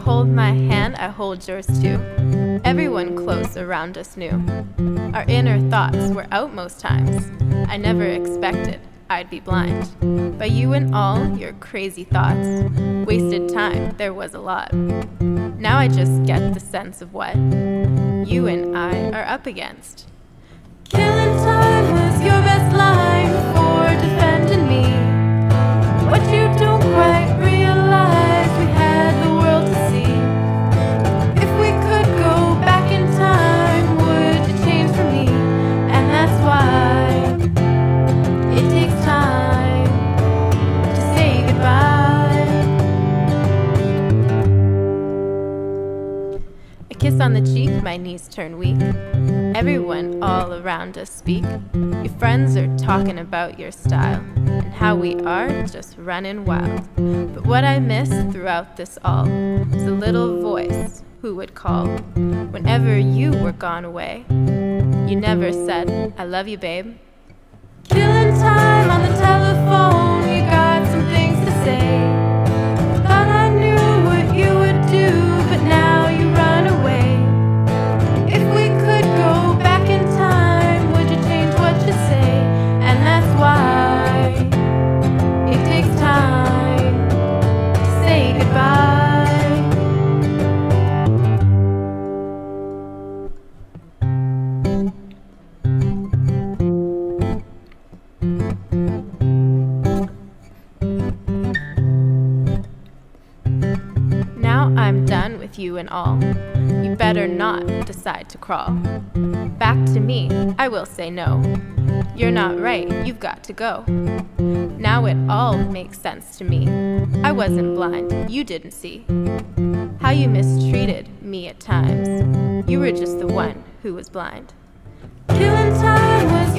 You hold my mm. hand, I hold yours too. Everyone close around us knew. Our inner thoughts were out most times. I never expected I'd be blind. By you and all your crazy thoughts. Wasted time, there was a lot. Now I just get the sense of what you and I are up against. Killing time was your best line on the cheek, my knees turn weak. Everyone all around us speak. Your friends are talking about your style and how we are just running wild. But what I miss throughout this all is a little voice who would call whenever you were gone away. You never said, I love you, babe. Killing time you and all. You better not decide to crawl. Back to me, I will say no. You're not right, you've got to go. Now it all makes sense to me. I wasn't blind, you didn't see. How you mistreated me at times. You were just the one who was blind. Killing time was